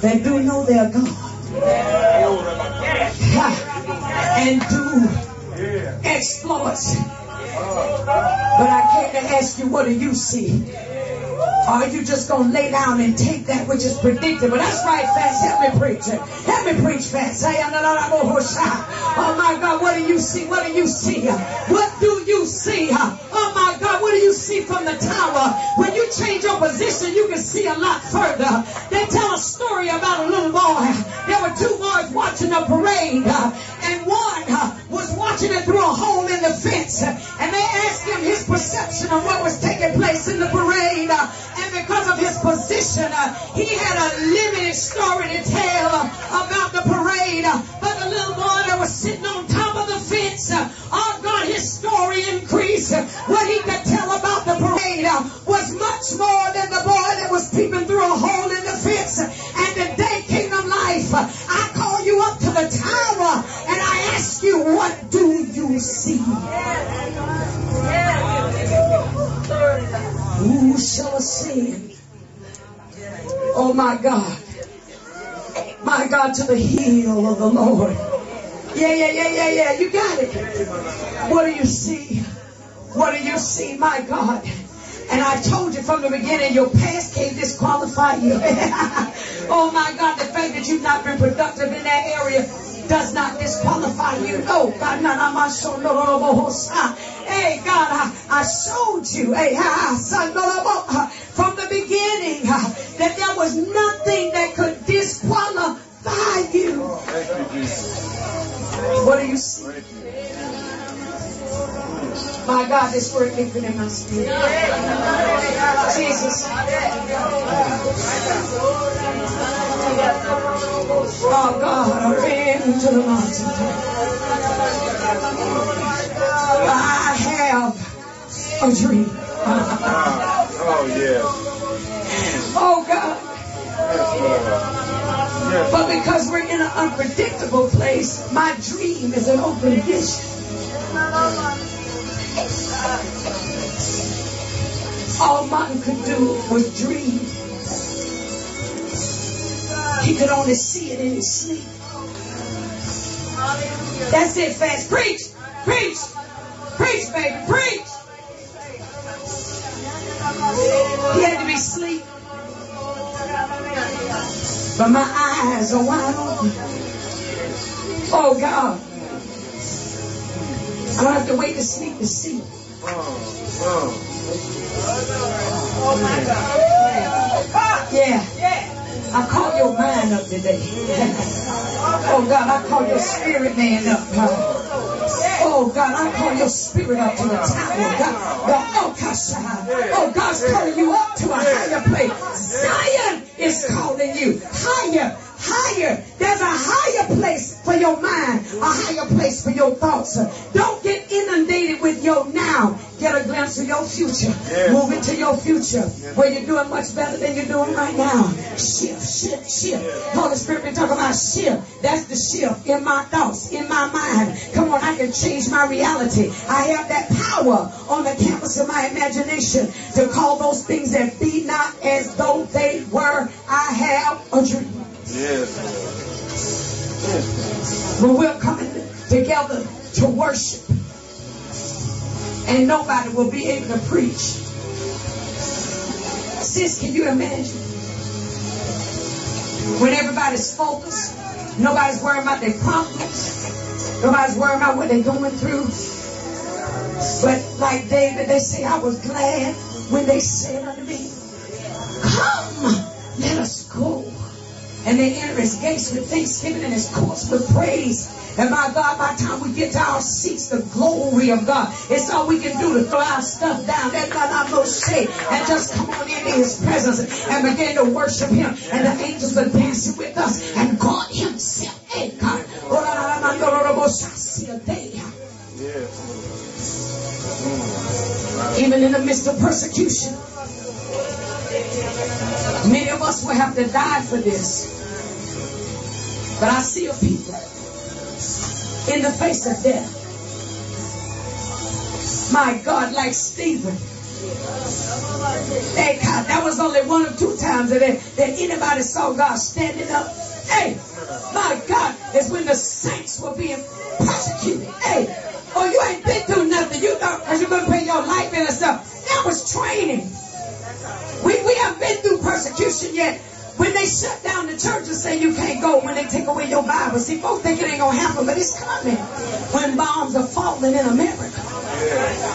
that do know their God and do exploits. But I came to ask you, what do you see? Or are you just going to lay down and take that which is predictable? That's right, fast. Help me preach. It. Help me preach fast. Oh my God, what do you see? What do you see? What do you see? See from the tower? When you change your position, you can see a lot further. They tell a story about a little boy. There were two boys watching a parade, uh, and one uh, was watching it through a hole in the fence. Uh, and they asked him his perception of what was taking place in the parade. And because of his position, he had a limited story to tell about the parade. Oh my God. My God, to the heel of the Lord. Yeah, yeah, yeah, yeah, yeah. You got it. What do you see? What do you see, my God? And I told you from the beginning, your past can't disqualify you. oh my God, the fact that you've not been productive in that area does not disqualify you. Oh God, no, no, my no, Hey God, I, I showed you, hey, son, no, no, was nothing that could disqualify you. What do you see? My God, this word lifted in my spirit. Jesus. Oh God, I ran into the mountain. I have a dream. oh yeah. But because we're in an unpredictable place, my dream is an open vision. All Martin could do was dream. He could only see it in his sleep. That's it, fast. Preach! Preach! Preach, baby, preach! He had to be asleep. But my eyes are wide open. Oh God. I don't have to wait to sleep to see. Oh oh. Oh my God. Yeah. yeah. I call your mind up today. oh God, I call your spirit man up. Oh God, I call your spirit up to the tower. Oh, God, God, oh, oh God's calling you up your now. Get a glimpse of your future. Yes. Move into your future where you're doing much better than you're doing right now. Shift, shift, shift. Holy Spirit been talking about shift. That's the shift in my thoughts, in my mind. Come on, I can change my reality. I have that power on the campus of my imagination to call those things that be not as though they were. I have a dream. Yes. But we're coming together to worship. And nobody will be able to preach. Sis, can you imagine? When everybody's focused Nobody's worrying about their problems. Nobody's worrying about what they're going through. But like David, they say, I was glad when they said unto me, Come, let us go. And they enter his gates with thanksgiving and his courts with praise. And my God, by the time we get to our seats, the glory of God. It's all we can do to throw our stuff down. That God I'm no shade. And just come on into his presence and begin to worship him. And the angels are dancing with us. And God himself. Hey God. Even in the midst of persecution. Us will have to die for this. But I see a people in the face of death. My God, like Stephen. Hey, God, that was only one or two times that, that anybody saw God standing up. Hey, my God, is when the saints were being persecuted. Hey, oh, you ain't been through nothing. You know, because you're going to pay your life in and stuff. That was training. We, we haven't been persecution yet. When they shut down the church and say you can't go, when they take away your Bible, see, folks think it ain't gonna happen, but it's coming. When bombs are falling in America.